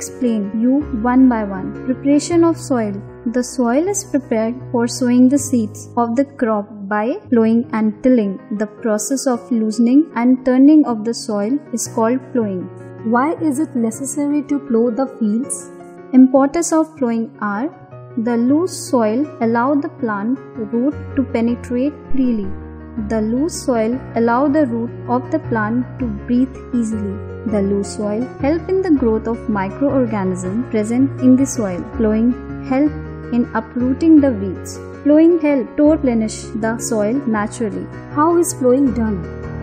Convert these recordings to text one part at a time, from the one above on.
explain you one by one. Preparation of soil. The soil is prepared for sowing the seeds of the crop by plowing and tilling. The process of loosening and turning of the soil is called plowing. Why is it necessary to plow the fields? Importance of plowing are the loose soil allow the plant root to penetrate freely. The loose soil allow the root of the plant to breathe easily. The loose soil help in the growth of microorganisms present in the soil. Plowing help in uprooting the weeds. Plowing help to replenish the soil naturally. How is plowing done?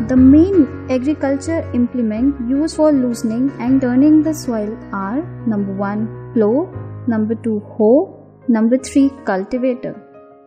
The main agriculture implement used for loosening and turning the soil are number 1 plow, number 2 hoe, Number 3 Cultivator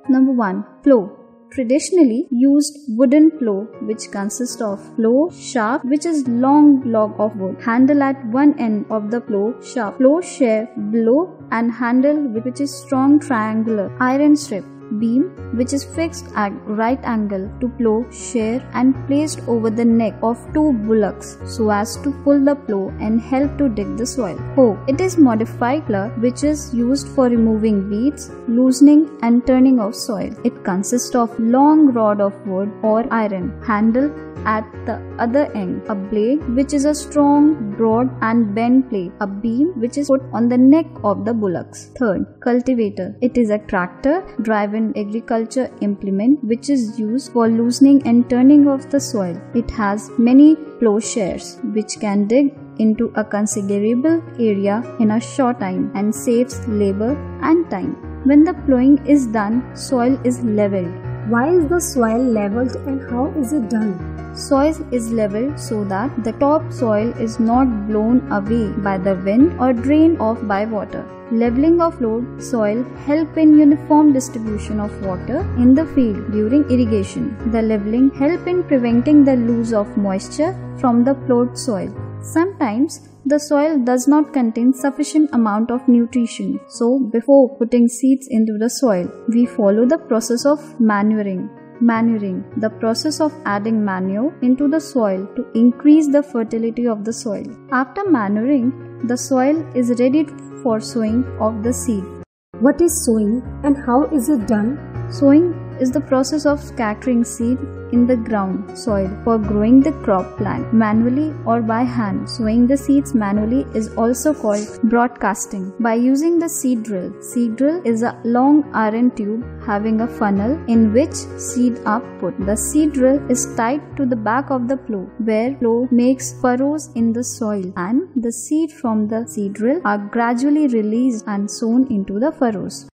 Number 1 Plow Traditionally used wooden plow which consists of plow shaft which is long log of wood handle at one end of the plow shaft. Plow share blow and handle which is strong triangular iron strip beam which is fixed at right angle to plow share and placed over the neck of two bullocks so as to pull the plow and help to dig the soil. Hoe. It is modified plough which is used for removing weeds, loosening and turning of soil. It consists of long rod of wood or iron handle at the other end, a blade which is a strong, broad and bent blade, a beam which is put on the neck of the bullocks. Third, cultivator. It is a tractor driven agriculture implement which is used for loosening and turning of the soil. It has many plowshares which can dig into a considerable area in a short time and saves labor and time. When the plowing is done, soil is leveled. Why is the soil leveled and how is it done? Soil is leveled so that the top soil is not blown away by the wind or drained off by water. Leveling of load soil help in uniform distribution of water in the field during irrigation. The leveling help in preventing the loss of moisture from the plowed soil. Sometimes the soil does not contain sufficient amount of nutrition. So before putting seeds into the soil, we follow the process of manuring. Manuring, the process of adding manure into the soil to increase the fertility of the soil. After manuring, the soil is ready for sowing of the seed. What is sowing and how is it done? Sowing is the process of scattering seed in the ground soil for growing the crop plant manually or by hand. Sowing the seeds manually is also called broadcasting by using the seed drill. Seed drill is a long iron tube having a funnel in which seed are put. The seed drill is tied to the back of the plow where plow makes furrows in the soil and the seed from the seed drill are gradually released and sown into the furrows.